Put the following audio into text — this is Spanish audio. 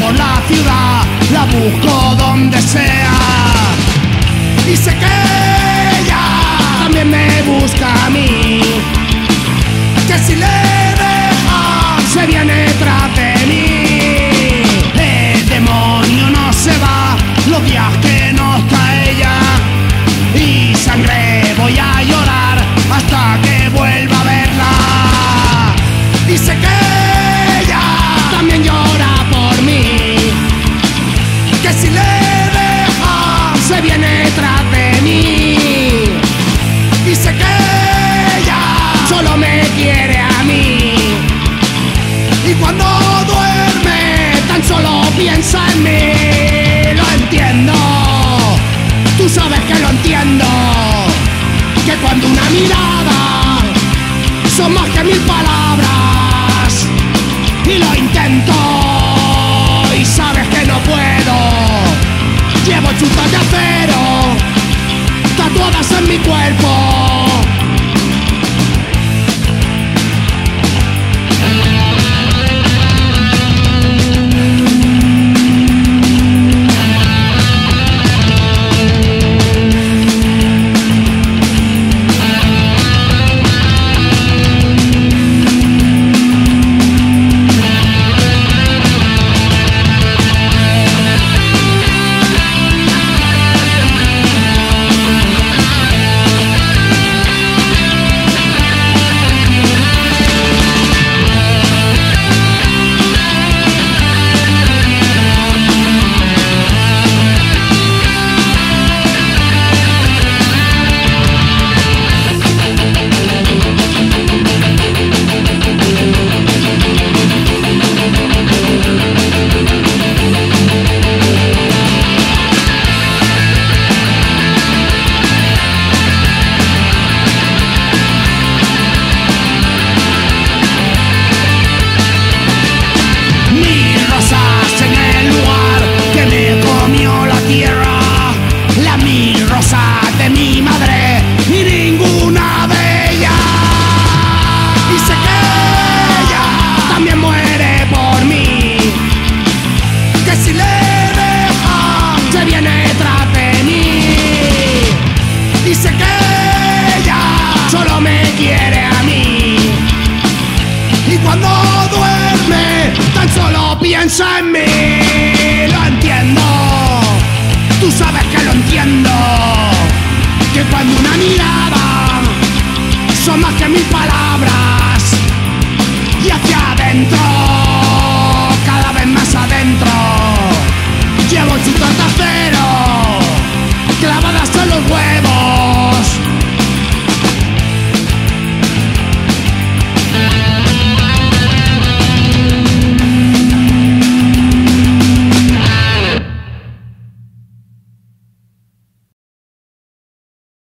por la ciudad, la busco donde sea. Y sé que viene tras de mí. Dice que ella solo me quiere a mí. Y cuando duerme, tan solo piensa en mí. Lo entiendo, tú sabes que lo entiendo. Que cuando una mirada Chutas de acero, tatuadas en mi cuerpo. Mí. Lo entiendo, tú sabes que lo entiendo. Que cuando una mirada son más que mil